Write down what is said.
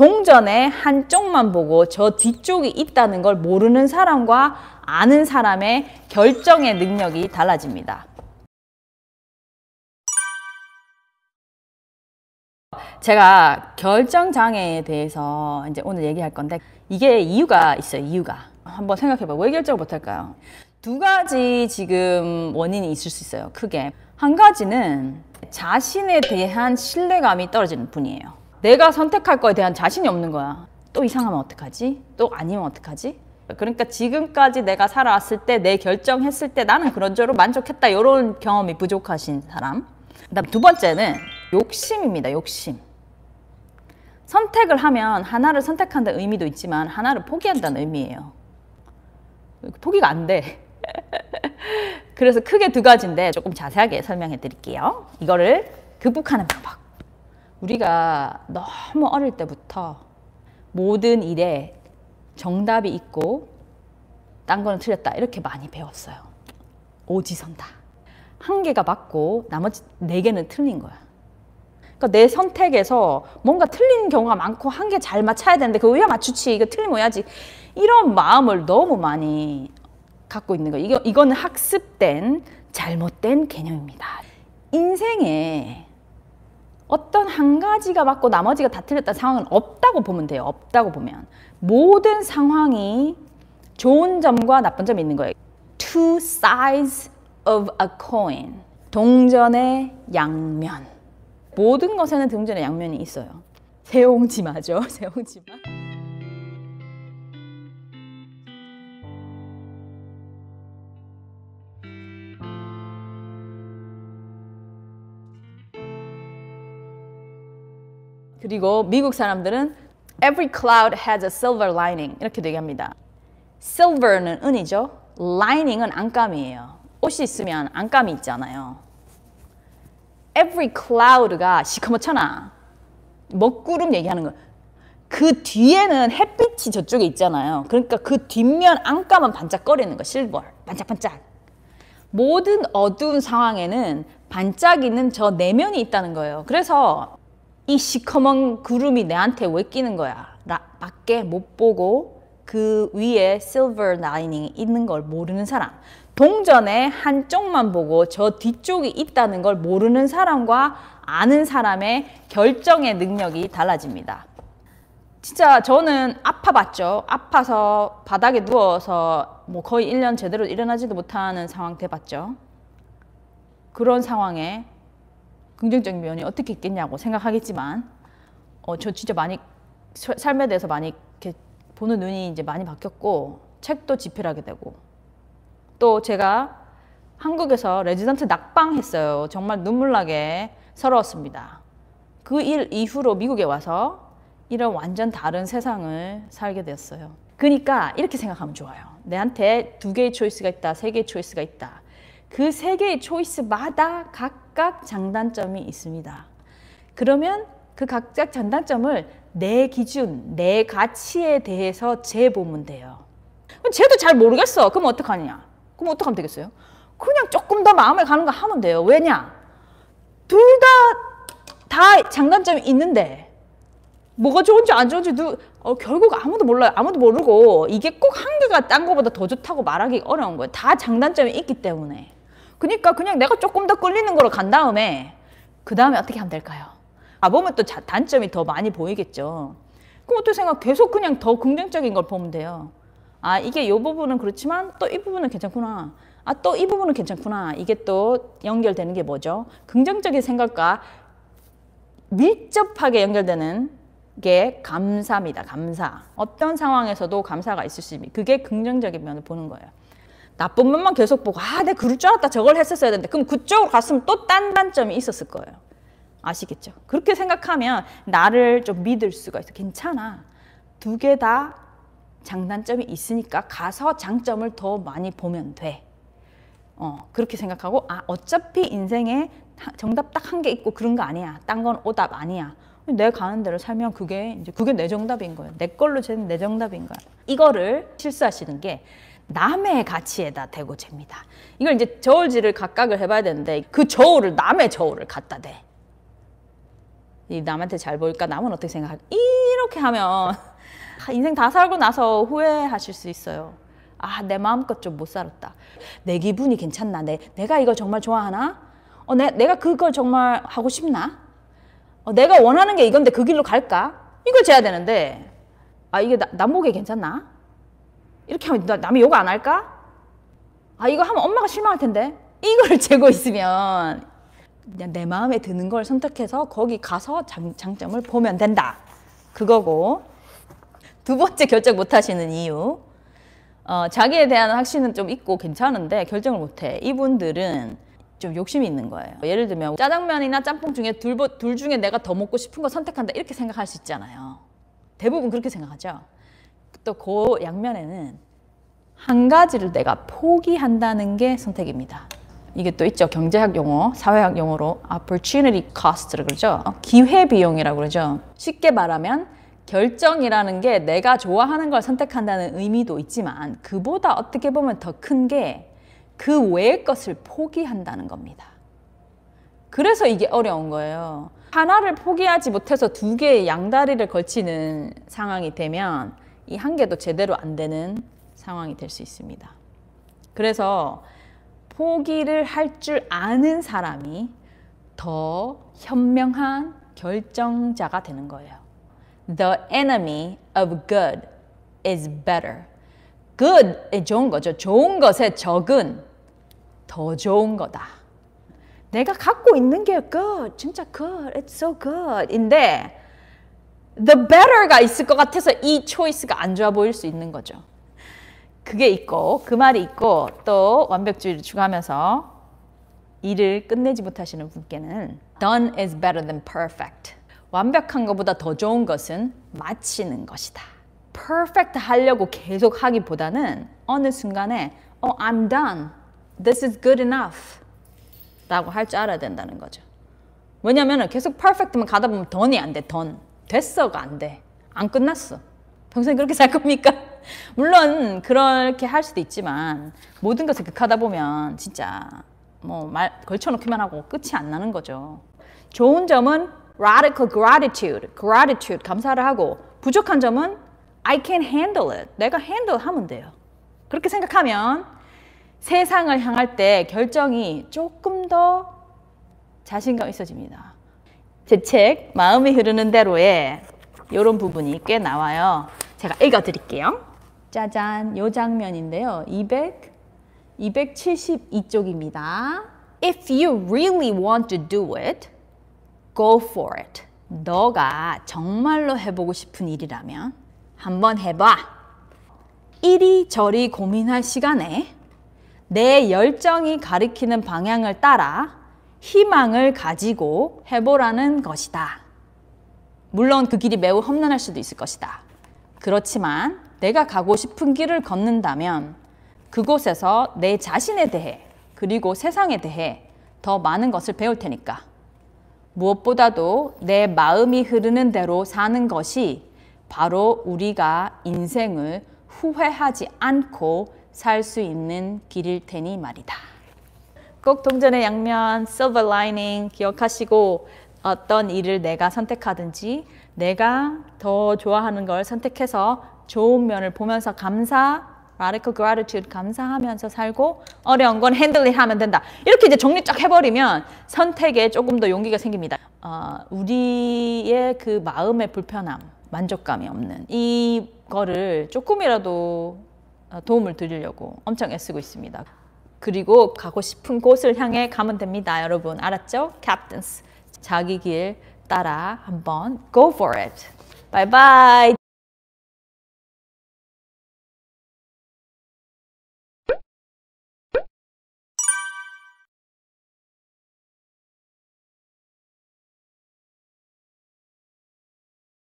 동전의 한쪽만 보고 저 뒤쪽이 있다는 걸 모르는 사람과 아는 사람의 결정의 능력이 달라집니다. 제가 결정 장애에 대해서 이제 오늘 얘기할 건데 이게 이유가 있어요. 이유가 한번 생각해봐. 왜 결정을 못할까요? 두 가지 지금 원인이 있을 수 있어요. 크게 한 가지는 자신에 대한 신뢰감이 떨어지는 분이에요. 내가 선택할 거에 대한 자신이 없는 거야. 또 이상하면 어떡하지? 또 아니면 어떡하지? 그러니까 지금까지 내가 살아왔을 때 내 결정했을 때 나는 그런 저로 만족했다 이런 경험이 부족하신 사람. 그다음 두 번째는 욕심입니다. 욕심. 선택을 하면 하나를 선택한다는 의미도 있지만 하나를 포기한다는 의미예요. 포기가 안 돼. 그래서 크게 두 가지인데 조금 자세하게 설명해 드릴게요. 이거를 극복하는 방법. 우리가 너무 어릴 때부터 모든 일에 정답이 있고 딴 거는 틀렸다 이렇게 많이 배웠어요. 오지선다. 한 개가 맞고 나머지 네 개는 틀린 거야. 그러니까 내 선택에서 뭔가 틀린 경우가 많고 한 개 잘 맞춰야 되는데 그거 왜 맞추지? 이거 틀리면 해야지. 이런 마음을 너무 많이 갖고 있는 거예요. 이거, 이거는 학습된 잘못된 개념입니다. 인생에 어떤 한 가지가 맞고 나머지가 다 틀렸다는 상황은 없다고 보면 돼요. 없다고 보면. 모든 상황이 좋은 점과 나쁜 점이 있는 거예요. Two sides of a coin. 동전의 양면. 모든 것에는 동전의 양면이 있어요. 세옹지마죠. 세옹지마. 그리고 미국 사람들은 Every cloud has a silver lining 이렇게 얘기합니다. Silver는 은이죠. Lining은 안감이에요. 옷이 있으면 안감이 있잖아요. Every cloud가 시커멓잖아. 먹구름 얘기하는 거. 그 뒤에는 햇빛이 저쪽에 있잖아요. 그러니까 그 뒷면 안감은 반짝거리는 거. 실버. 반짝반짝. 모든 어두운 상황에는 반짝이는 저 내면이 있다는 거예요. 그래서 이 시커먼 구름이 내한테 왜 끼는 거야? 라, 밖에 못 보고 그 위에 실버 라이닝이 있는 걸 모르는 사람. 동전의 한쪽만 보고 저 뒤쪽이 있다는 걸 모르는 사람과 아는 사람의 결정의 능력이 달라집니다. 진짜 저는 아파봤죠. 아파서 바닥에 누워서 뭐 거의 1년 제대로 일어나지도 못하는 상황 돼봤죠. 그런 상황에 긍정적인 면이 어떻게 있겠냐고 생각하겠지만 어, 저 진짜 많이 삶에 대해서 많이 이렇게 보는 눈이 이제 많이 바뀌었고 책도 집필하게 되고 또 제가 한국에서 레지던트 낙방 했어요. 정말 눈물나게 서러웠습니다. 그 일 이후로 미국에 와서 이런 완전 다른 세상을 살게 되었어요. 그러니까 이렇게 생각하면 좋아요. 내한테 두 개의 choice가 있다, 세 개의 choice가 있다. 그 세 개의 초이스마다 각 각 장단점이 있습니다. 그러면 그 각각 장단점을 내 기준, 내 가치에 대해서 재보면 돼요. 쟤도 잘 모르겠어. 그럼 어떡하냐? 그럼 어떡하면 되겠어요? 그냥 조금 더 마음에 가는 거 하면 돼요. 왜냐? 둘 다, 다 장단점이 있는데, 뭐가 좋은지 안 좋은지 누, 어, 결국 아무도 몰라요. 아무도 모르고, 이게 꼭 한 개가 딴 거보다 더 좋다고 말하기 어려운 거예요. 다 장단점이 있기 때문에. 그러니까 그냥 내가 조금 더 끌리는 거로 간 다음에, 그 다음에 어떻게 하면 될까요? 아, 보면 또 자, 단점이 더 많이 보이겠죠. 그럼 어떻게 생각? 계속 그냥 더 긍정적인 걸 보면 돼요. 아, 이게 이 부분은 그렇지만 또 이 부분은 괜찮구나. 아, 또 이 부분은 괜찮구나. 이게 또 연결되는 게 뭐죠? 긍정적인 생각과 밀접하게 연결되는 게 감사입니다. 감사. 어떤 상황에서도 감사가 있을 수 있습니다. 그게 긍정적인 면을 보는 거예요. 나쁜 면만 계속 보고 아, 내 그럴 줄 알았다. 저걸 했었어야 되는데 그럼 그쪽으로 갔으면 또 딴 단점이 있었을 거예요. 아시겠죠? 그렇게 생각하면 나를 좀 믿을 수가 있어. 괜찮아. 두 개 다 장단점이 있으니까 가서 장점을 더 많이 보면 돼. 어, 그렇게 생각하고 아, 어차피 인생에 정답 딱 한 개 있고 그런 거 아니야. 딴 건 오답 아니야. 내 가는 대로 살면 그게 이제 그게 내 정답인 거예요. 내 걸로 재는 내 정답인 거야. 이거를 실수하시는 게 남의 가치에다 대고 잽니다. 이걸 이제 저울질을 각각을 해봐야 되는데 그 저울을 남의 저울을 갖다 대. 이 남한테 잘 보일까? 남은 어떻게 생각할까? 이렇게 하면 인생 다 살고 나서 후회하실 수 있어요. 아, 내 마음껏 좀 못 살았다. 내 기분이 괜찮나? 내, 내가 이거 정말 좋아하나? 어, 내, 내가 그걸 정말 하고 싶나? 어, 내가 원하는 게 이건데 그 길로 갈까? 이걸 재야 되는데, 아, 이게 나, 남보기 괜찮나? 이렇게 하면 나, 남이 욕 안 할까? 아, 이거 하면 엄마가 실망할 텐데? 이걸 재고 있으면 그냥 내 마음에 드는 걸 선택해서 거기 가서 장, 장점을 보면 된다. 그거고. 두 번째 결정 못 하시는 이유. 어, 자기에 대한 확신은 좀 있고 괜찮은데 결정을 못 해. 이분들은 좀 욕심이 있는 거예요. 예를 들면 짜장면이나 짬뽕 중에 둘, 둘 중에 내가 더 먹고 싶은 거 선택한다 이렇게 생각할 수 있잖아요. 대부분 그렇게 생각하죠. 또 그 양면에는 한 가지를 내가 포기한다는 게 선택입니다. 이게 또 있죠. 경제학 용어, 사회학 용어로 opportunity cost를 그러죠. 어, 기회 비용이라고 그러죠. 쉽게 말하면 결정이라는 게 내가 좋아하는 걸 선택한다는 의미도 있지만 그보다 어떻게 보면 더 큰 게 그 외의 것을 포기한다는 겁니다. 그래서 이게 어려운 거예요. 하나를 포기하지 못해서 두 개의 양다리를 걸치는 상황이 되면 이한 개도 제대로 안 되는 상황이 될 수 있습니다. 그래서 포기를 할 줄 아는 사람이 더 현명한 결정자가 되는 거예요. The enemy of good is better. good 좋은 거죠. 좋은 것의 적은 더 좋은 거다. 내가 갖고 있는 게 good, 진짜 good, it's so good. 인데 the better가 있을 것 같아서 이 초이스가 안 좋아 보일 수 있는 거죠. 그게 있고 그 말이 있고 또 완벽주의를 추구하면서 일을 끝내지 못하시는 분께는 done is better than perfect. 완벽한 것보다 더 좋은 것은 마치는 것이다. perfect 하려고 계속 하기보다는 어느 순간에 oh, I'm done. This is good enough. 라고 할 줄 알아야 된다는 거죠. 왜냐면 계속 perfect만 가다 보면 던이 안 돼, 던. 됐어가 안 돼. 안 끝났어. 평생 그렇게 살 겁니까? 물론 그렇게 할 수도 있지만 모든 것을 극하다 보면 진짜 뭐 말 걸쳐놓기만 하고 끝이 안 나는 거죠. 좋은 점은 radical gratitude, gratitude 감사를 하고 부족한 점은 I can handle it. 내가 handle 하면 돼요. 그렇게 생각하면 세상을 향할 때 결정이 조금 더 자신감 있어집니다. 제 책 마음이 흐르는 대로에 이런 부분이 꽤 나와요. 제가 읽어 드릴게요. 짜잔, 요 장면인데요. 200, 272쪽입니다. If you really want to do it, go for it. 너가 정말로 해보고 싶은 일이라면 한번 해봐. 이리저리 고민할 시간에 내 열정이 가리키는 방향을 따라 희망을 가지고 해보라는 것이다. 물론 그 길이 매우 험난할 수도 있을 것이다. 그렇지만 내가 가고 싶은 길을 걷는다면 그곳에서 내 자신에 대해 그리고 세상에 대해 더 많은 것을 배울 테니까. 무엇보다도 내 마음이 흐르는 대로 사는 것이 바로 우리가 인생을 후회하지 않고 살 수 있는 길일 테니 말이다. 꼭 동전의 양면, silver lining 기억하시고 어떤 일을 내가 선택하든지 내가 더 좋아하는 걸 선택해서 좋은 면을 보면서 감사, radical gratitude 감사하면서 살고 어려운 건 핸들링 하면 된다. 이렇게 이제 정리 쫙 해버리면 선택에 조금 더 용기가 생깁니다. 어, 우리의 그 마음의 불편함, 만족감이 없는 이거를 조금이라도 도움을 드리려고 엄청 애쓰고 있습니다. 그리고 가고 싶은 곳을 향해 가면 됩니다. 여러분 알았죠? Captains 자기 길 따라 한번 go for it. Bye bye.